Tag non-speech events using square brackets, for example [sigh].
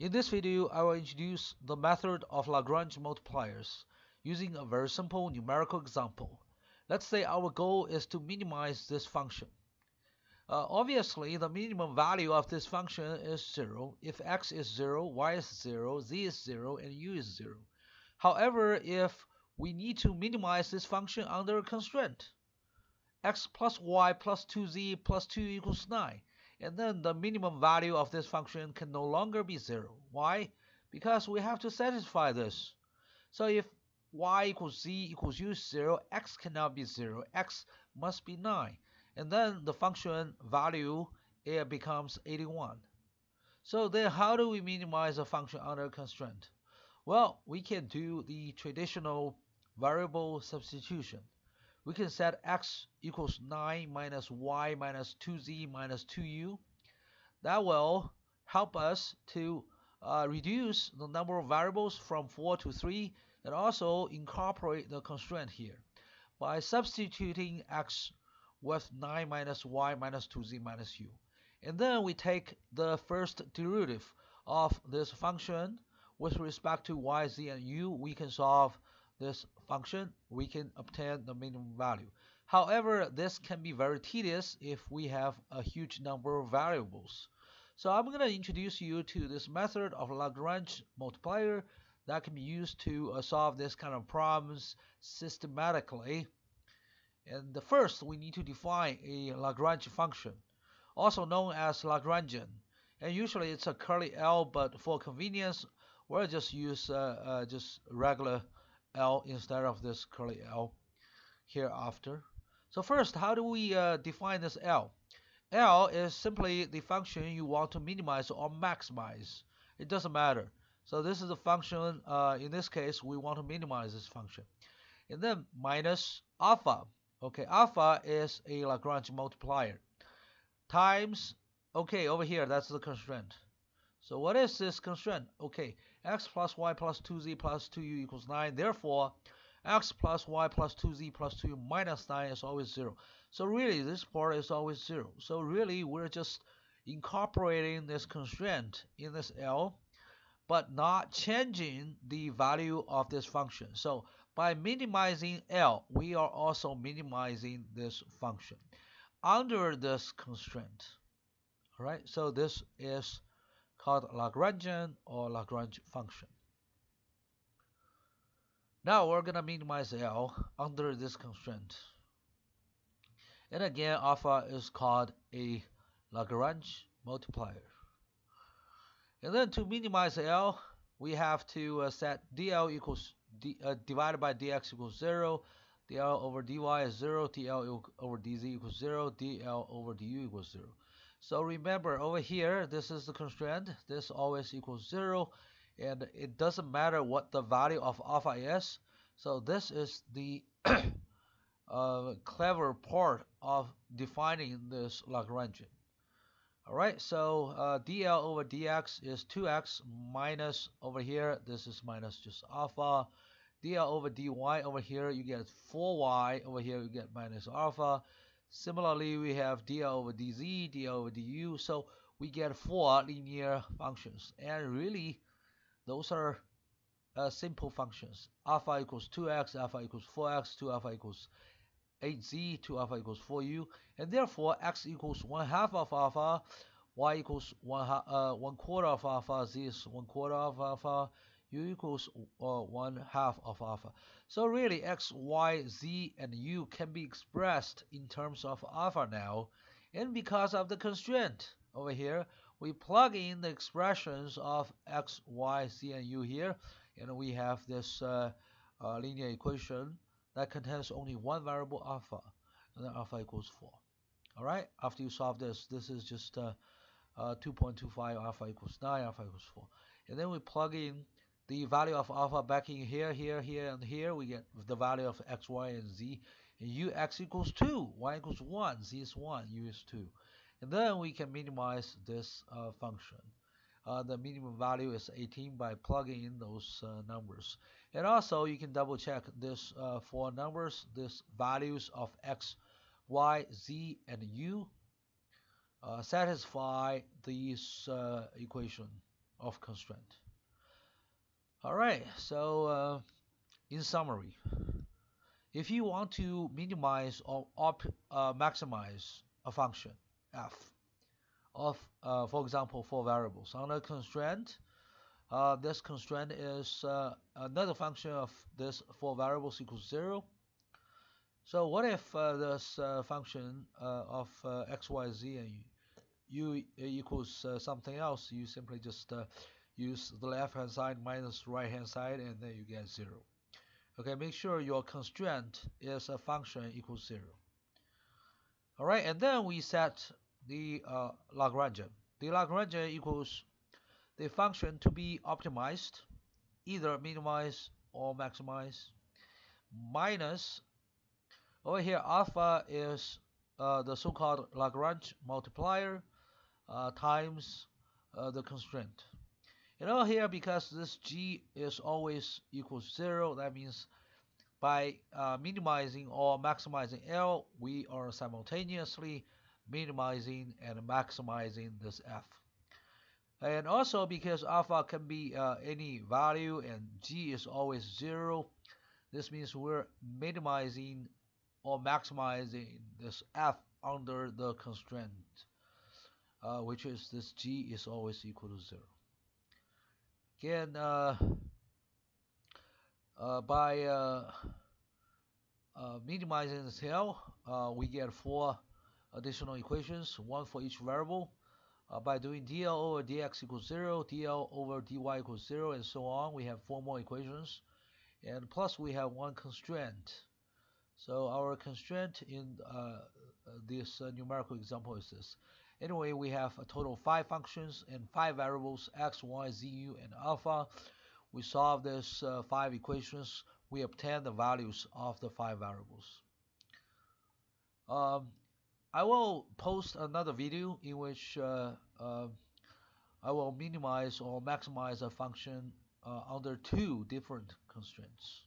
In this video, I will introduce the method of Lagrange multipliers using a very simple numerical example. Let's say our goal is to minimize this function. Uh, obviously, the minimum value of this function is 0 if x is 0, y is 0, z is 0, and u is 0. However, if we need to minimize this function under a constraint, x plus y plus 2z plus 2 equals 9, and then the minimum value of this function can no longer be 0. Why? Because we have to satisfy this. So if y equals z equals u 0, x cannot be 0, x must be 9. And then the function value it becomes 81. So then how do we minimize a function under constraint? Well, we can do the traditional variable substitution we can set x equals 9 minus y minus 2z minus 2u. That will help us to uh, reduce the number of variables from 4 to 3 and also incorporate the constraint here by substituting x with 9 minus y minus 2z minus u. And then we take the first derivative of this function with respect to y, z, and u. We can solve this function, we can obtain the minimum value. However, this can be very tedious if we have a huge number of variables. So I'm going to introduce you to this method of Lagrange multiplier that can be used to uh, solve this kind of problems systematically. And the first, we need to define a Lagrange function, also known as Lagrangian. And usually it's a curly L, but for convenience, we'll just use uh, uh, just regular L instead of this curly L hereafter. So first, how do we uh, define this L? L is simply the function you want to minimize or maximize. It doesn't matter. So this is a function, uh, in this case, we want to minimize this function. And then minus alpha. Okay, alpha is a Lagrange multiplier. Times, okay, over here, that's the constraint. So what is this constraint? Okay, x plus y plus 2z plus 2u equals 9. Therefore, x plus y plus 2z plus 2u minus 9 is always 0. So really, this part is always 0. So really, we're just incorporating this constraint in this L, but not changing the value of this function. So by minimizing L, we are also minimizing this function under this constraint. All right, so this is called Lagrangian or Lagrange function. Now we're going to minimize L under this constraint. And again, alpha is called a Lagrange multiplier. And then to minimize L, we have to uh, set dl equals d, uh, divided by dx equals 0, dl over dy is 0, dl over dz equals 0, dl over du equals 0. So remember over here, this is the constraint. This always equals 0. And it doesn't matter what the value of alpha is. So this is the [coughs] uh, clever part of defining this Lagrangian. Alright, so uh, dl over dx is 2x minus over here, this is minus just alpha. dl over dy over here, you get 4y, over here you get minus alpha. Similarly, we have dl over dz, dl over du. So we get four linear functions. And really, those are uh, simple functions. Alpha equals 2x, alpha equals 4x, 2 alpha equals 8z, 2 alpha equals 4u. And therefore, x equals 1 half of alpha, y equals 1, uh, 1 quarter of alpha, z is 1 quarter of alpha, u equals uh, 1 half of alpha. So really x, y, z, and u can be expressed in terms of alpha now. And because of the constraint over here, we plug in the expressions of x, y, z, and u here. And we have this uh, uh, linear equation that contains only one variable alpha. And then alpha equals 4. Alright, after you solve this, this is just uh, uh 2.25 alpha equals 9, alpha equals 4. And then we plug in the value of alpha back in here, here, here, and here, we get the value of x, y, and z. And u x equals 2, y equals 1, z is 1, u is 2. And then we can minimize this uh, function. Uh, the minimum value is 18 by plugging in those uh, numbers. And also, you can double check this uh, for numbers, this values of x, y, z, and u uh, satisfy this uh, equation of constraint. Alright, so uh, in summary, if you want to minimize or uh, maximize a function f of, uh, for example, four variables under constraint, uh, this constraint is uh, another function of this four variables equals zero. So what if uh, this function of x, y, z and u equals something else? You simply just use the left hand side minus right hand side and then you get 0. Okay, make sure your constraint is a function equals 0. Alright, and then we set the uh, Lagrangian. The Lagrangian equals the function to be optimized, either minimize or maximize, minus, over here alpha is uh, the so-called Lagrange multiplier uh, times uh, the constraint. You know here because this g is always equals 0 that means by uh, minimizing or maximizing L we are simultaneously minimizing and maximizing this f. And also because alpha can be uh, any value and g is always 0 this means we're minimizing or maximizing this f under the constraint uh, which is this g is always equal to 0. Again, uh, uh, by uh, uh, minimizing the tail, uh, we get four additional equations, one for each variable. by doing dl over dx equals 0, dl over dy equals 0, and so on, we have four more equations. And plus we have one constraint. So our constraint in this numerical example is this. Anyway, we have a total of five functions and five variables, x, y, z, u, and alpha. We solve these uh, five equations. We obtain the values of the five variables. Um, I will post another video in which uh, uh, I will minimize or maximize a function uh, under two different constraints.